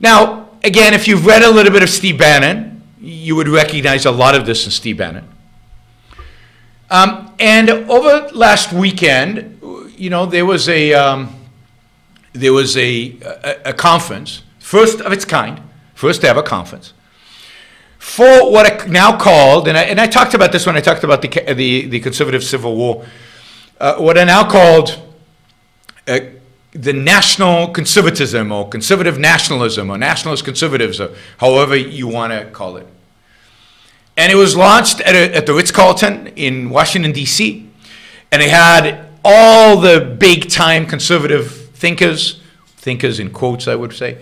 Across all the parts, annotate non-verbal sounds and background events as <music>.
Now, again, if you've read a little bit of Steve Bannon, you would recognize a lot of this in Steve Bannon. Um, and over last weekend, you know, there was a um, there was a, a, a conference, first of its kind, first ever conference, for what are now called, and I, and I talked about this when I talked about the, the, the conservative civil war, uh, what are now called uh, the national conservatism or conservative nationalism or nationalist conservatives or however you want to call it. And it was launched at, a, at the Ritz-Carlton in Washington, D.C. And it had all the big time conservative thinkers, thinkers in quotes, I would say.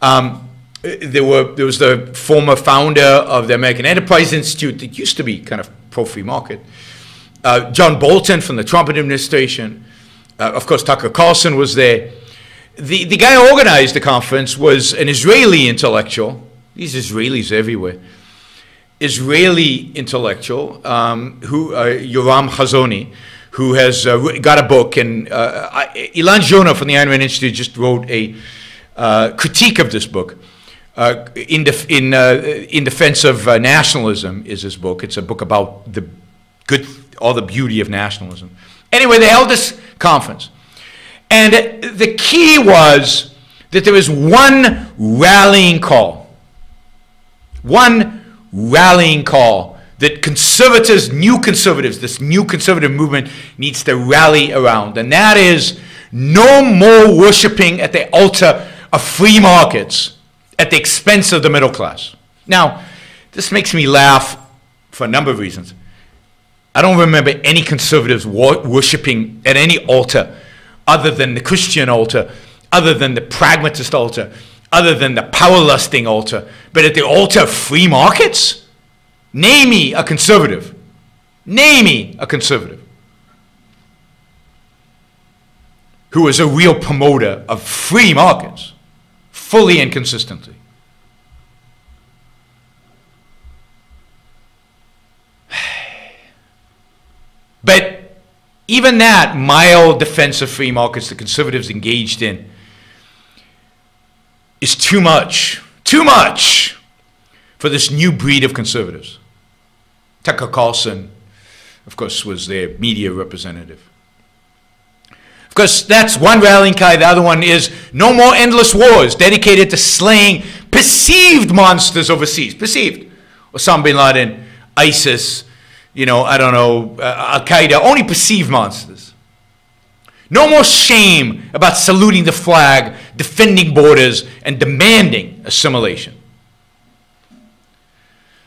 Um, there, were, there was the former founder of the American Enterprise Institute that used to be kind of pro-free market. Uh, John Bolton from the Trump administration. Uh, of course, Tucker Carlson was there. The, the guy who organized the conference was an Israeli intellectual. These Israelis everywhere. Israeli intellectual um, who uh, Yoram Hazony, who has uh, got a book, and uh, Elan Journo from the Ayn Institute just wrote a uh, critique of this book. Uh, in, def in, uh, in defense of nationalism is his book. It's a book about the good, all the beauty of nationalism. Anyway, they held this conference, and the key was that there was one rallying call, one rallying call that conservatives, new conservatives, this new conservative movement needs to rally around. And that is no more worshiping at the altar of free markets at the expense of the middle class. Now, this makes me laugh for a number of reasons. I don't remember any conservatives worshiping at any altar other than the Christian altar, other than the pragmatist altar, other than the power lusting altar, but at the altar of free markets? Name me a conservative. Name me a conservative who is a real promoter of free markets, fully and consistently. But even that mild defense of free markets the conservatives engaged in is too much, too much for this new breed of conservatives. Tucker Carlson, of course, was their media representative. Of course, that's one rallying cry. The other one is no more endless wars dedicated to slaying perceived monsters overseas. Perceived. Osama bin Laden, ISIS, you know, I don't know, uh, Al Qaeda, only perceived monsters. No more shame about saluting the flag, defending borders, and demanding assimilation.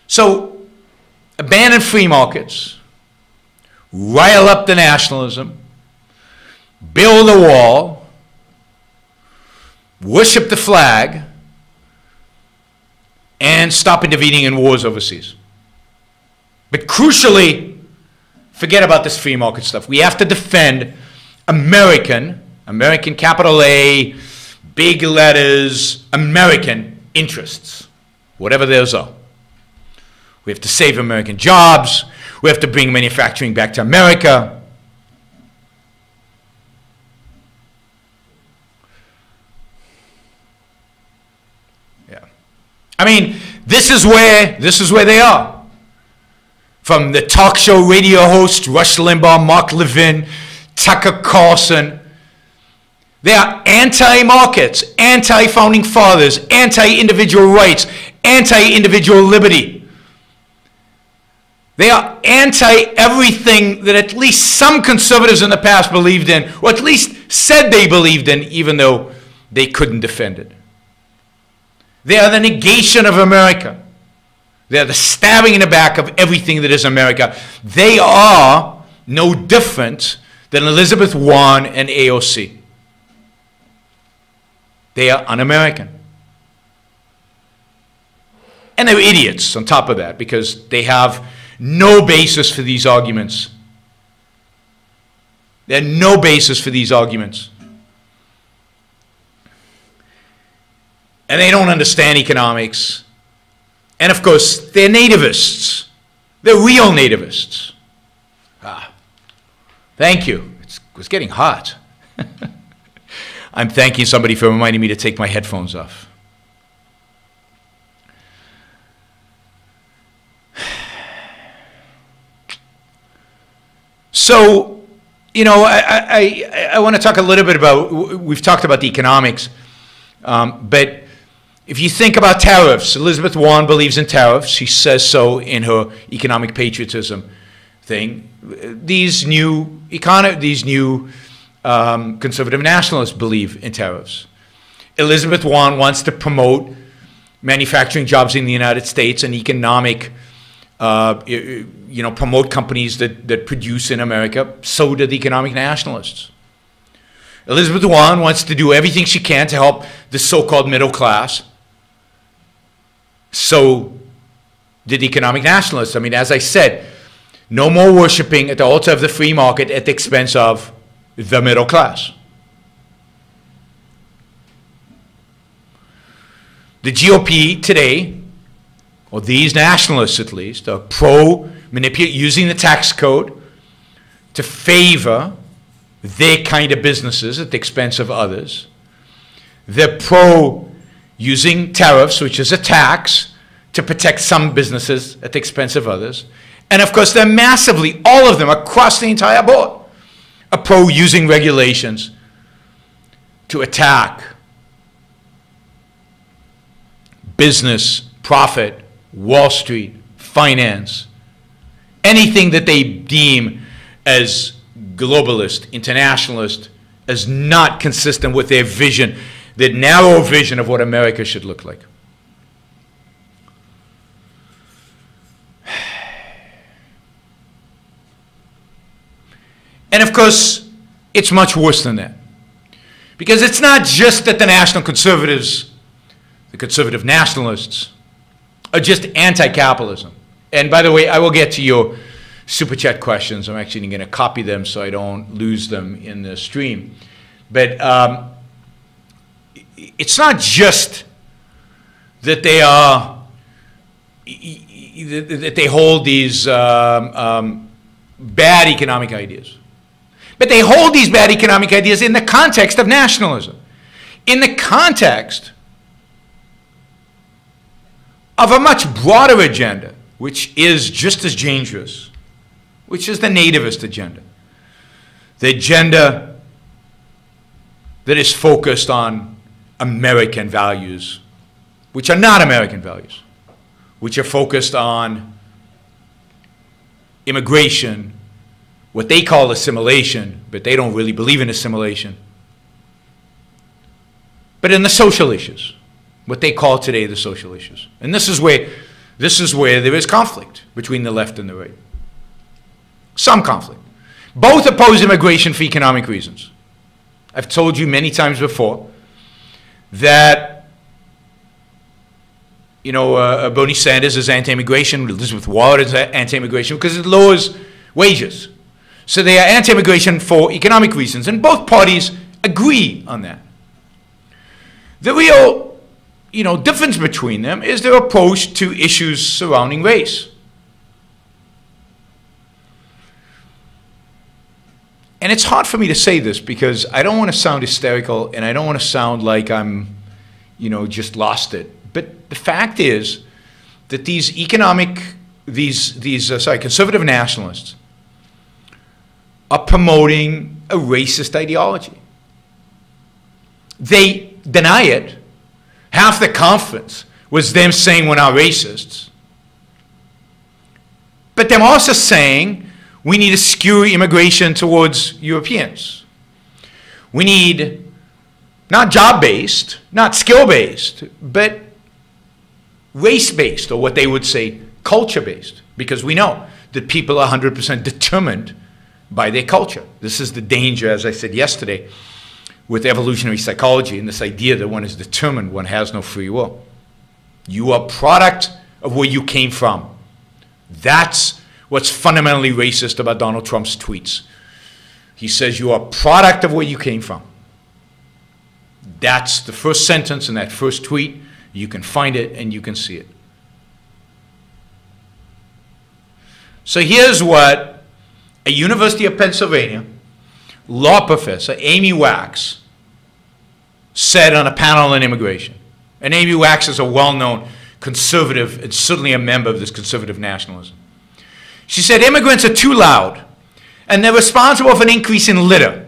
So, abandon free markets, rile up the nationalism, build a wall, worship the flag, and stop intervening in wars overseas. But crucially, forget about this free market stuff. We have to defend American, American capital A, big letters, American interests, whatever those are. We have to save American jobs. We have to bring manufacturing back to America. Yeah. I mean, this is where this is where they are. From the talk show radio host Rush Limbaugh, Mark Levin, Tucker Carlson. They are anti markets, anti founding fathers, anti individual rights, anti individual liberty. They are anti everything that at least some conservatives in the past believed in, or at least said they believed in, even though they couldn't defend it. They are the negation of America. They are the stabbing in the back of everything that is America. They are no different than Elizabeth Warren and AOC. They are un American. And they're idiots on top of that because they have no basis for these arguments. They have no basis for these arguments. And they don't understand economics. And of course, they're nativists. They're real nativists. Ah, thank you. It's, was getting hot. <laughs> I'm thanking somebody for reminding me to take my headphones off. <sighs> So, you know, I, I, I want to talk a little bit about, we've talked about the economics, um, but if you think about tariffs, Elizabeth Warren believes in tariffs. She says so in her economic patriotism thing. These new econo- these new um, conservative nationalists believe in tariffs. Elizabeth Warren wants to promote manufacturing jobs in the United States and economic, uh, you know, promote companies that, that produce in America. So do the economic nationalists. Elizabeth Warren wants to do everything she can to help the so-called middle class. So did economic nationalists. I mean, as I said, no more worshiping at the altar of the free market at the expense of the middle class. The GOP today, or these nationalists at least, are pro manipulate using the tax code to favor their kind of businesses at the expense of others. They're pro using tariffs, which is a tax, to protect some businesses at the expense of others. And of course, they're massively, all of them across the entire board, are pro using regulations to attack business, profit, Wall Street, finance, anything that they deem as globalist, internationalist, as not consistent with their vision, their narrow vision of what America should look like. And of course, it's much worse than that. Because it's not just that the national conservatives, the conservative nationalists, are just anti capitalism. And by the way, I will get to your super chat questions. I'm actually going to copy them so I don't lose them in the stream. But um, it's not just that they are that they hold these um, um, bad economic ideas. But they hold these bad economic ideas in the context of nationalism, in the context of a much broader agenda, which is just as dangerous, which is the nativist agenda. The agenda that is focused on American values, which are not American values, which are focused on immigration, what they call assimilation, but they don't really believe in assimilation. But in the social issues, what they call today the social issues. And this is where this is where there is conflict between the left and the right. Some conflict. Both oppose immigration for economic reasons. I've told you many times before that you know, uh, Bernie Sanders is anti-immigration, Elizabeth Warren is anti-immigration because it lowers wages. So they are anti-immigration for economic reasons, and both parties agree on that. The real, you know, difference between them is their approach to issues surrounding race. And it's hard for me to say this because I don't want to sound hysterical and I don't want to sound like I'm, you know, just lost it. But the fact is that these economic, these, these uh, sorry, conservative nationalists are promoting a racist ideology. They deny it. Half the conference was them saying we're not racists. But them also saying we need to skew immigration towards Europeans. We need not job based, not skill based, but race based, or what they would say culture based, because we know that people are 100% determined by their culture. This is the danger, as I said yesterday, with evolutionary psychology and this idea that one is determined, one has no free will. You are product of where you came from. That's what's fundamentally racist about Donald Trump's tweets. He says you are product of where you came from. That's the first sentence in that first tweet. You can find it and you can see it. So here's what a University of Pennsylvania law professor, Amy Wax, said on a panel on immigration. And Amy Wax is a well-known conservative and certainly a member of this conservative nationalism. She said immigrants are too loud. and they're responsible for an increase in litter.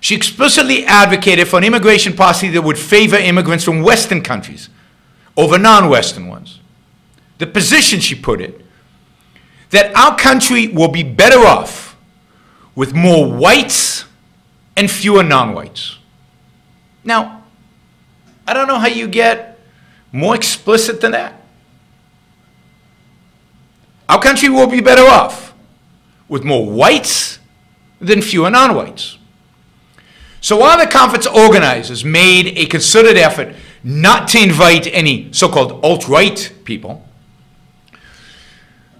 She explicitly advocated for an immigration policy that would favor immigrants from Western countries over non Western ones. The position she put it that our country will be better off with more whites and fewer non whites. Now, I don't know how you get more explicit than that. Our country will be better off with more whites than fewer non whites. So while the conference organizers made a concerted effort not to invite any so called alt right people,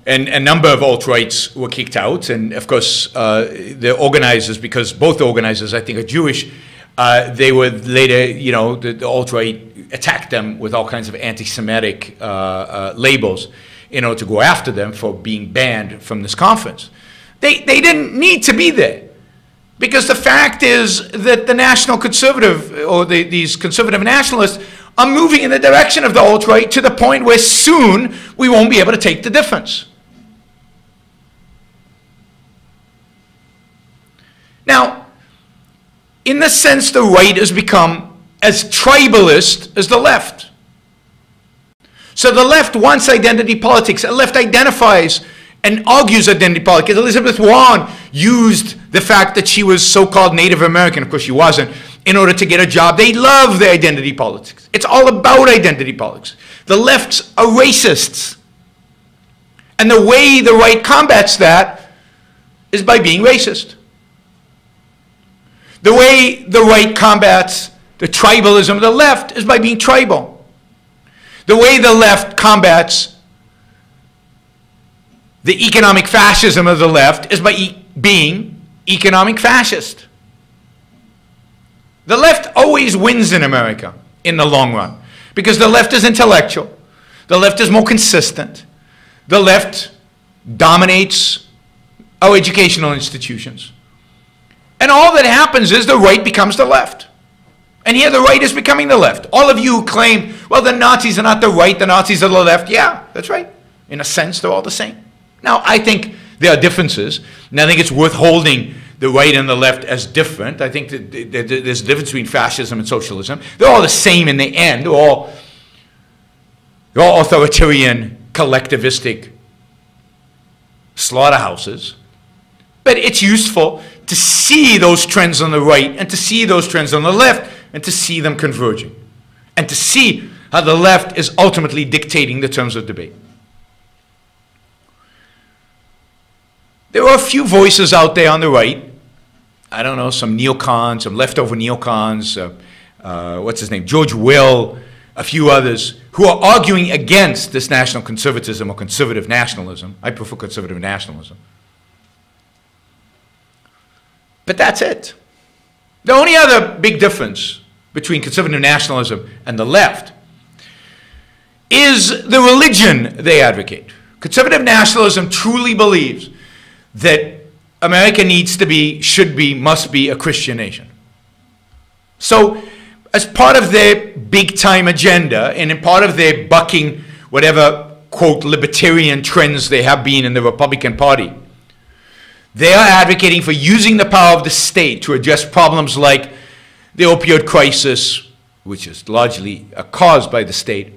and a number of alt-rights were kicked out. And of course, uh, the organizers, because both organizers, I think, are Jewish, uh, they were later, you know, the, the alt-right attacked them with all kinds of anti-Semitic uh, uh, labels in order to go after them for being banned from this conference. They, they didn't need to be there. Because the fact is that the national conservative, or the, these conservative nationalists, are moving in the direction of the alt-right to the point where soon we won't be able to take the difference. Now, in the sense the right has become as tribalist as the left. So the left wants identity politics. The left identifies and argues identity politics. Elizabeth Warren used the fact that she was so-called Native American, of course she wasn't, in order to get a job. They love the identity politics. It's all about identity politics. The lefts are racists. And the way the right combats that is by being racist. The way the right combats the tribalism of the left is by being tribal. The way the left combats the economic fascism of the left is by e being economic fascist. The left always wins in America in the long run because the left is intellectual, the left is more consistent, the left dominates our educational institutions. And all that happens is the right becomes the left. And here the right is becoming the left. All of you who claim, well, the Nazis are not the right, the Nazis are the left. Yeah, that's right. In a sense, they're all the same. Now, I think there are differences, and I think it's worth holding the right and the left as different. I think that there's a difference between fascism and socialism. They're all the same in the end. They're all, they're all authoritarian, collectivistic slaughterhouses. But it's useful to see those trends on the right and to see those trends on the left and to see them converging and to see how the left is ultimately dictating the terms of debate. There are a few voices out there on the right. I don't know, some neocons, some leftover neocons, uh, uh, what's his name, George Will, a few others, who are arguing against this national conservatism or conservative nationalism. I prefer conservative nationalism. But that's it. The only other big difference between conservative nationalism and the left is the religion they advocate. Conservative nationalism truly believes that America needs to be, should be, must be a Christian nation. So, as part of their big time agenda and in part of their bucking whatever, quote, libertarian trends they have been in the Republican Party, they are advocating for using the power of the state to address problems like the opioid crisis, which is largely caused by the state,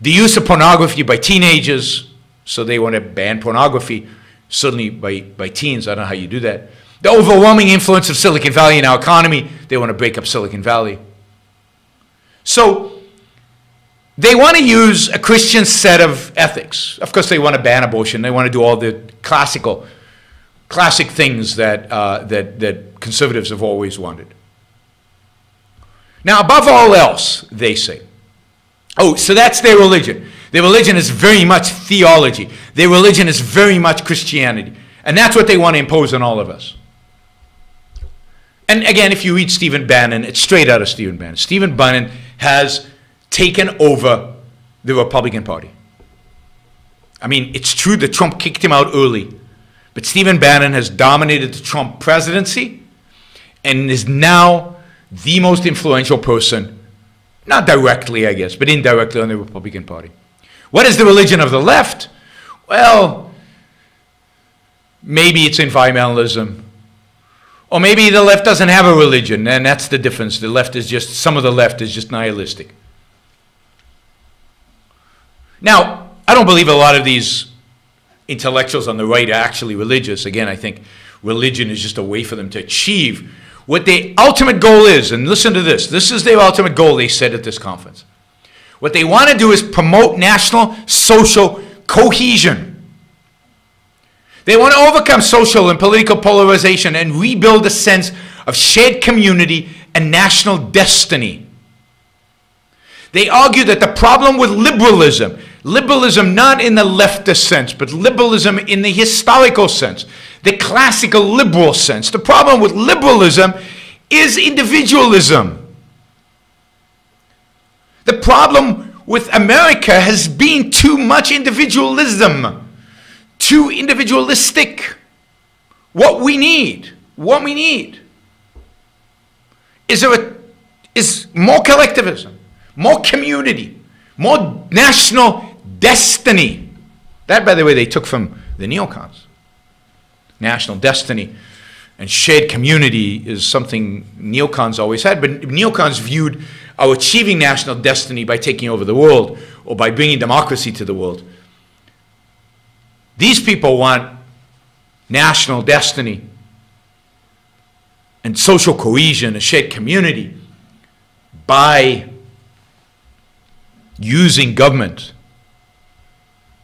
the use of pornography by teenagers, so they want to ban pornography, certainly by, by teens. I don't know how you do that. The overwhelming influence of Silicon Valley in our economy, they want to break up Silicon Valley. So they want to use a Christian set of ethics. Of course, they want to ban abortion. They want to do all the classical classic things that, uh, that, that conservatives have always wanted. Now, above all else, they say, oh, so that's their religion. Their religion is very much theology. Their religion is very much Christianity. And that's what they want to impose on all of us. And again, if you read Stephen Bannon, it's straight out of Stephen Bannon. Stephen Bannon has taken over the Republican Party. I mean, it's true that Trump kicked him out early. But Stephen Bannon has dominated the Trump presidency and is now the most influential person, not directly, I guess, but indirectly on the Republican Party. What is the religion of the left? Well, maybe it's environmentalism. Or maybe the left doesn't have a religion, and that's the difference. The left is just, some of the left is just nihilistic. Now, I don't believe a lot of these intellectuals on the right are actually religious. Again, I think religion is just a way for them to achieve what their ultimate goal is. And listen to this this is their ultimate goal, they said at this conference. What they want to do is promote national social cohesion. They want to overcome social and political polarization and rebuild a sense of shared community and national destiny. They argue that the problem with liberalism, liberalism not in the leftist sense, but liberalism in the historical sense, the classical liberal sense, the problem with liberalism is individualism. The problem with America has been too much individualism, too individualistic. What we need, what we need, is there a, is more collectivism more community, more national destiny. That, by the way, they took from the neocons. National destiny and shared community is something neocons always had, but neocons viewed our achieving national destiny by taking over the world or by bringing democracy to the world. These people want national destiny and social cohesion, a shared community by using government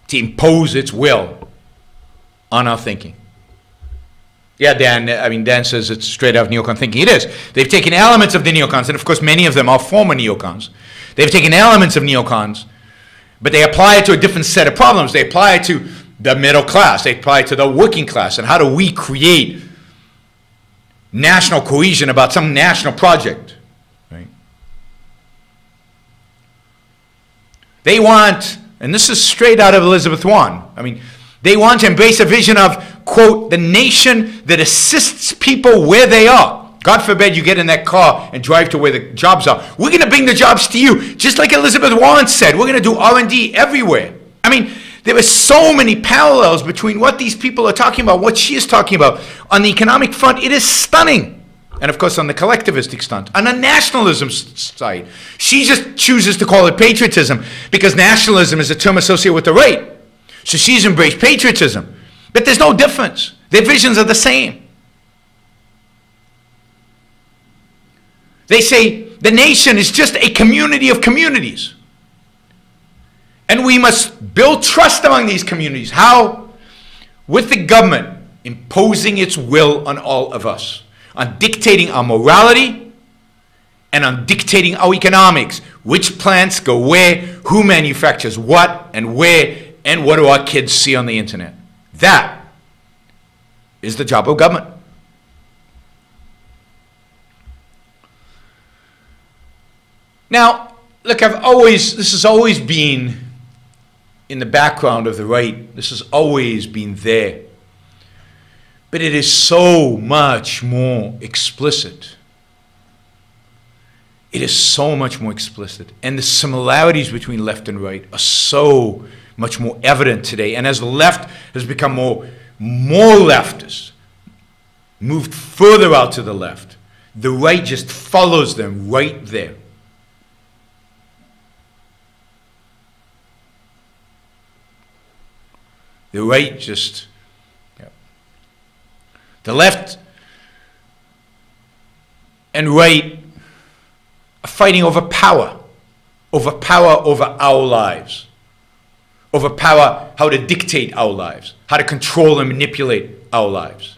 to impose its will on our thinking. Yeah, Dan, I mean, Dan says it's straight out of neocon thinking. It is. They've taken elements of the neocons, and of course, many of them are former neocons. They've taken elements of neocons, but they apply it to a different set of problems. They apply it to the middle class, they apply it to the working class, and how do we create national cohesion about some national project? Right? They want, and this is straight out of Elizabeth Warren, I mean, they want to embrace a vision of, quote, the nation that assists people where they are. God forbid you get in that car and drive to where the jobs are. We're going to bring the jobs to you, just like Elizabeth Warren said. We're going to do R&D everywhere. I mean, there are so many parallels between what these people are talking about, what she is talking about. On the economic front, it is stunning. And of course, on the collectivistic stunt, on the nationalism side, she just chooses to call it patriotism because nationalism is a term associated with the right. So she's embraced patriotism. But there's no difference. Their visions are the same. They say the nation is just a community of communities. And we must build trust among these communities. How? With the government imposing its will on all of us on dictating our morality and on dictating our economics. Which plants go where, who manufactures what, and where, and what do our kids see on the internet. That is the job of government. Now, look, I've always, this has always been in the background of the right. This has always been there. But it is so much more explicit. It is so much more explicit. And the similarities between left and right are so much more evident today. And as the left has become more, more leftist, moved further out to the left, the right just follows them right there. The right just the left and right are fighting over power, over power over our lives, over power, how to dictate our lives, how to control and manipulate our lives.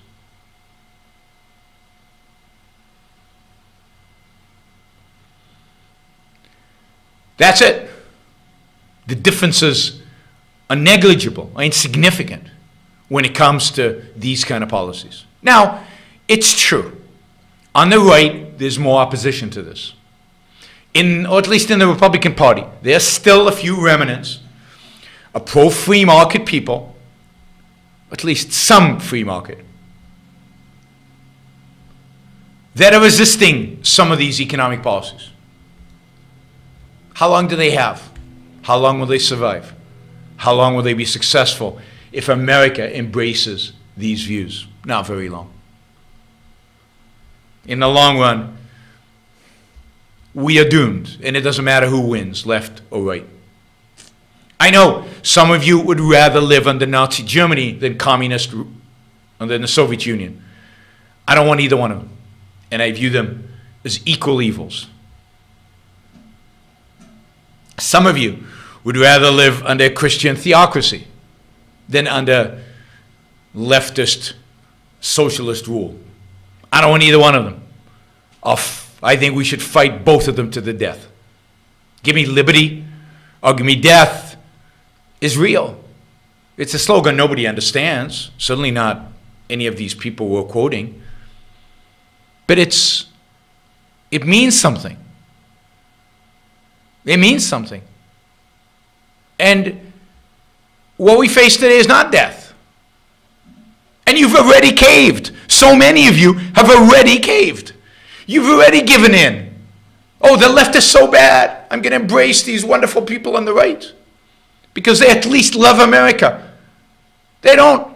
That's it. The differences are negligible, are insignificant when it comes to these kind of policies. Now, it's true. On the right, there's more opposition to this. In, or at least in the Republican Party, there's still a few remnants of pro free market people, at least some free market, that are resisting some of these economic policies. How long do they have? How long will they survive? How long will they be successful if America embraces these views. Not very long. In the long run, we are doomed, and it doesn't matter who wins, left or right. I know some of you would rather live under Nazi Germany than communist under the Soviet Union. I don't want either one of them, and I view them as equal evils. Some of you would rather live under a Christian theocracy than under leftist socialist rule. I don't want either one of them. I think we should fight both of them to the death. Give me liberty or give me death is real. It's a slogan nobody understands, certainly not any of these people we're quoting. But it's it means something. It means something. And what we face today is not death. And you've already caved. So many of you have already caved. You've already given in. Oh, the left is so bad. I'm going to embrace these wonderful people on the right because they at least love America. They don't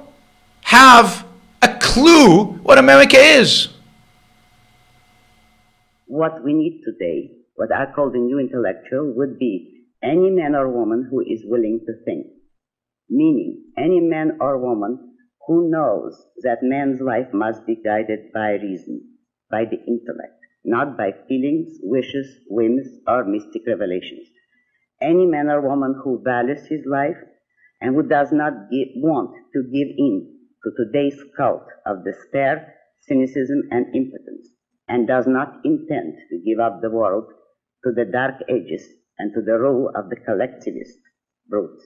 have a clue what America is. What we need today, what I call the new intellectual, would be any man or woman who is willing to think. Meaning, any man or woman who knows that man's life must be guided by reason, by the intellect, not by feelings, wishes, whims, or mystic revelations. Any man or woman who values his life and who does not give, want to give in to today's cult of despair, cynicism, and impotence, and does not intend to give up the world to the dark ages and to the rule of the collectivist brute.